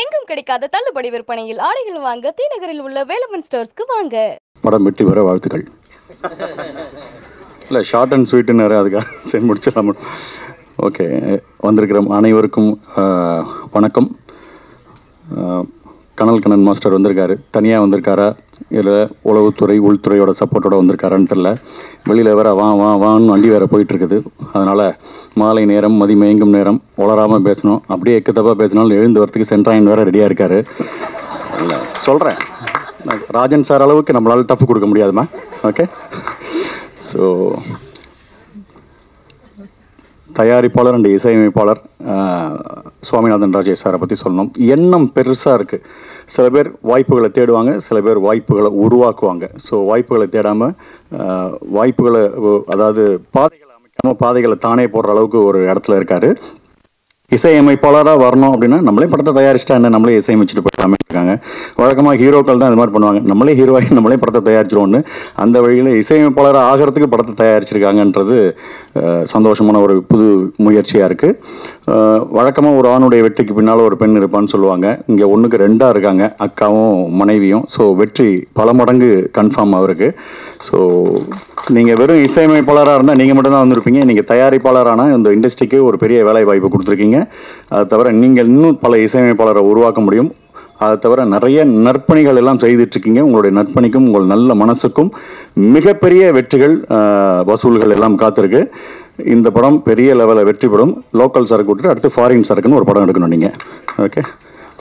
எங்கும் கிடைக்காத தள்ளுபடி விற்பனையில் ஆடைகள் வாங்க தீநகரில் உள்ள வேலமன் ஸ்டோர்ஸ்க்கு வாங்க. படம் வெற்றி பெற வாழ்த்துக்கள். இல்லை ஷார்ட் அண்ட் ஸ்வீட்டுன்னு அதுக்காக சரி முடிச்சிடலாம். ஓகே வந்திருக்கிற அனைவருக்கும் வணக்கம். கனல் கண்ணன் மாஸ்டர் வந்திருக்காரு. தனியாக வந்திருக்காரா? இல்லை உளவுத்துறை உள்துறையோட சப்போர்ட்டோட வந்திருக்காரான்னு தெரில வெளியில் வேற வா வா வான்னு வண்டி வேற போயிட்டுருக்குது அதனால் மாலை நேரம் மதி மயங்கும் நேரம் உளராமல் பேசணும். அப்படியே எக்கத்தப்பாக பேசினாலும் எழுந்து வரத்துக்கு சென்ட்ராயன் வேறு ரெடியாக இருக்காரு. இல்லை சொல்கிறேன் ராஜன் சார் அளவுக்கு நம்மளால் டஃப் கொடுக்க முடியாதுமா? ஓகே ஸோ தயாரிப்பாளர் அண்ட் இசையமைப்பாளர் சுவாமிநாதன் ராஜேஷ் சாரை பற்றி சொல்லணும். எண்ணம் பெருசாக இருக்குது சில பேர் வாய்ப்புகளை தேடுவாங்க சில பேர் வாய்ப்புகளை உருவாக்குவாங்க. ஸோ வாய்ப்புகளை தேடாமல் வாய்ப்புகளை அதாவது பாதைகளை அமைக்காமல் பாதைகளை தானே போடுற அளவுக்கு ஒரு இடத்துல இருக்காரு. இசையமைப்பாளராக வரணும் அப்படின்னா நம்மளே படத்தை தயாரிச்சிட்டா என்ன? நம்மளே இசையமைச்சிட்டு போயிடலாமே இருக்காங்க வழக்கமாக ஹீரோக்கள் தான் இது மாதிரி பண்ணுவாங்க. நம்மளே ஹீரோயின் நம்மளே படத்தை தயாரிச்சிருவோம்னு அந்த வழியில் இசையமைப்பாளராக ஆகிறதுக்கு படத்தை தயாரிச்சிருக்காங்கன்றது சந்தோஷமான ஒரு புது முயற்சியாக இருக்குது வழக்கமாக ஒரு ஆணுடைய வெற்றிக்கு பின்னால் ஒரு பெண் இருப்பான்னு சொல்லுவாங்க. இங்கே ஒன்றுக்கு ரெண்டாக இருக்காங்க. அக்காவும் மனைவியும். ஸோ வெற்றி பல மடங்கு கன்ஃபார்ம் அவருக்கு ஸோ நீங்கள் வெறும் இசையமைப்பாளராக இருந்தால் நீங்கள் மட்டும்தான் வந்திருப்பீங்க. நீங்கள் தயாரிப்பாளரான இந்த இண்டஸ்ட்ரிக்கு ஒரு பெரிய வேலை வாய்ப்பு கொடுத்துருக்கீங்க. அதை தவிர நீங்கள் இன்னும் பல இசையமைப்பாளரை உருவாக்க முடியும். அதை தவிர நிறைய நற்பணிகள் எல்லாம் செய்துட்டு இருக்கீங்க உங்களுடைய நற்பணிக்கும் உங்கள் நல்ல மனசுக்கும் மிகப்பெரிய வெற்றிகள் வசூல்கள் எல்லாம் காத்திருக்கு. இந்த படம் பெரிய லெவலில் வெற்றி பெறும். லோக்கல் சரக்கு விட்டுட்டு அடுத்து ஃபாரின் சரக்குன்னு ஒரு படம் எடுக்கணும் நீங்கள் ஓகே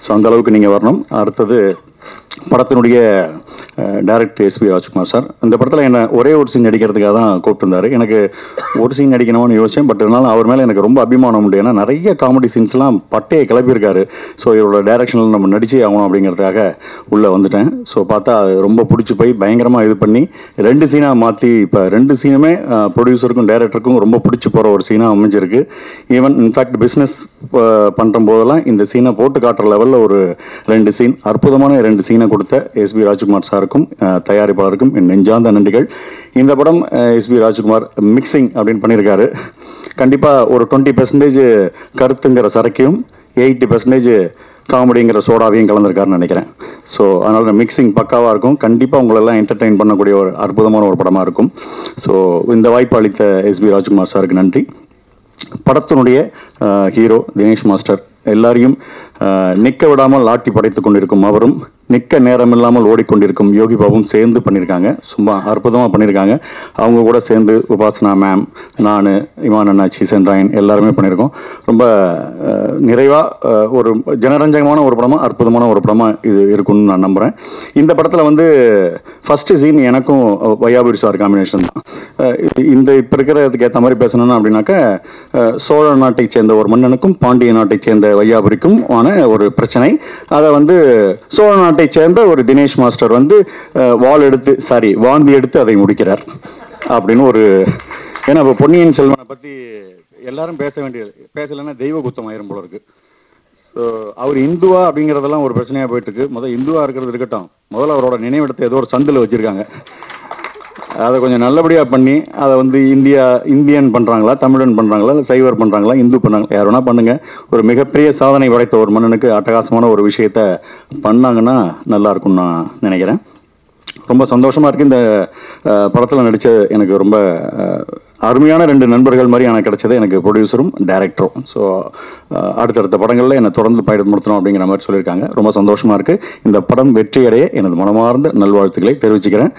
ஸோ அந்த அளவுக்கு நீங்கள் வரணும். அடுத்தது படத்தினுடைய டைரக்டர் எஸ்பி ராஜ்குமார் சார். இந்த படத்தில் என்னை ஒரே ஒரு சீன் நடிக்கிறதுக்காக தான் கூப்பிட்டுருந்தாரு. எனக்கு ஒரு சீன் நடிக்கணும்னு யோசிச்சேன். பட் இருந்தாலும் அவர் மேலே எனக்கு ரொம்ப அபிமானம் உண்டு. ஏன்னா நிறைய காமெடி சீன்ஸ்லாம் பட்டையை கிளப்பியிருக்காரு. ஸோ இவரோட டைரக்ஷனில் நம்ம நடிச்சே ஆகணும் அப்படிங்கிறதுக்காக உள்ளே வந்துட்டேன். ஸோ பார்த்தா அது ரொம்ப பிடிச்சி போய் பயங்கரமாக இது பண்ணி ரெண்டு சீனாக மாற்றி இப்போ ரெண்டு சீனுமே ப்ரொடியூசருக்கும் டைரக்டருக்கும் ரொம்ப பிடிச்சி போகிற ஒரு சீனாக அமைஞ்சிருக்கு. ஈவன் இன்ஃபேக்ட் பிஸ்னஸ் பண்ணுற போதெல்லாம் இந்த சீனை போட்டு காட்டுற லெவலில் ஒரு ரெண்டு சீன் அற்புதமான ரெண்டு சீனை கொடுத்த எஸ்பி ராஜ்குமார் சாருக்கும் தயாரிப்பாளருக்கும் என் நெஞ்சார்ந்த நன்றிகள். இந்த படம் எஸ்பி ராஜ்குமார் மிக்சிங் அப்படின்னு பண்ணியிருக்காரு. கண்டிப்பாக ஒரு டுவெண்ட்டி பர்சன்டேஜ் கருத்துங்கிற சரக்கையும் எயிட்டி பர்சன்டேஜ் காமெடிங்கிற சோடாவையும் கலந்துருக்காருன்னு நினைக்கிறேன். ஸோ அதனால் மிக்சிங் பக்காவாக இருக்கும். கண்டிப்பாக உங்களெல்லாம் என்டர்டெயின் பண்ணக்கூடிய ஒரு அற்புதமான ஒரு படமாக இருக்கும். ஸோ இந்த வாய்ப்பு அளித்த எஸ்பி ராஜ்குமார் சாருக்கு நன்றி. படத்தினுடைய ஹீரோ தினேஷ் மாஸ்டர் எல்லாரையும் நிற்க விடாமல் ஆட்டி படைத்துக் கொண்டிருக்கும் அவரும் நிற்க நேரமில்லாமல் ஓடிக்கொண்டிருக்கும் யோகி பாபும் சேர்ந்து பண்ணியிருக்காங்க சும்மா அற்புதமாக பண்ணியிருக்காங்க அவங்க கூட சேர்ந்து உபாசனா மேம் நான் இமான் அண்ணாச்சி சென்றாயன் எல்லாருமே பண்ணியிருக்கோம் ரொம்ப நிறைவாக ஒரு ஜனரஞ்சகமான ஒரு படமாக அற்புதமான ஒரு படமாக இது இருக்கும்னு நான் நம்புகிறேன் இந்த படத்தில் வந்து ஃபஸ்ட்டு சீன் எனக்கும் வையாபுரி சார் காம்பினேஷன் தான். இது- இந்த இப்போ இருக்கிறதுக்கு ஏற்ற மாதிரி பேசணும்னா அப்படின்னாக்க சோழ நாட்டை சேர்ந்த ஒரு மன்னனுக்கும் பாண்டிய நாட்டை சேர்ந்த வையாபுரிக்கும் ஆன ஒரு பிரச்சனை. அதை வந்து சோழ நாட்டை சேர்ந்த ஒரு தினேஷ் மாஸ்டர் வந்து வால் வாள் எடுத்து சாரி வாந்தி எடுத்து அதை முடிக்கிறார். அப்படின்னு ஒரு ஏன்னா இப்போ பொன்னியின் செல்வனை பற்றி எல்லாரும் பேச வேண்டிய பேசலைன்னா தெய்வ குத்தம் ஆயிரும் போல இருக்கு. ஸோ அவர் இந்துவா அப்படிங்கிறதெல்லாம் ஒரு பிரச்சனையாக போயிட்டு இருக்கு. முதல் இந்துவா இருக்கிறது இருக்கட்டும். முதல்ல அவரோட நினைவிடத்தை ஏதோ ஒரு சந்தில் வச்சிருக்காங்க. அதை கொஞ்சம் நல்லபடியாக பண்ணி அதை வந்து இந்தியா இந்தியன் பண்ணுறாங்களா தமிழன் பண்ணுறாங்களா இல்லை சைவர் பண்ணுறாங்களா இந்து பண்ணுறாங்களா யார் வேணால் பண்ணுங்கள் ஒரு மிகப்பெரிய சாதனை படைத்த ஒரு மன்னனுக்கு அட்டகாசமான ஒரு விஷயத்த பண்ணாங்கன்னா நல்லாயிருக்கும்னு நான் நினைக்கிறேன். ரொம்ப சந்தோஷமாக இருக்குது இந்த படத்தில் நடித்த எனக்கு ரொம்ப அருமையான ரெண்டு நண்பர்கள் மாதிரி எனக்கு கிடைச்சது எனக்கு ப்ரொடியூசரும் டேரக்டரும் ஸோ அடுத்தடுத்த படங்களில் என்னை தொடர்ந்து பயன்படுத்தணும் அப்படிங்கிற மாதிரி சொல்லியிருக்காங்க. ரொம்ப சந்தோஷமாக இருக்குது இந்த படம் வெற்றியடைய எனது மனமார்ந்த நல்வாழ்த்துக்களை தெரிவிச்சுக்கிறேன்.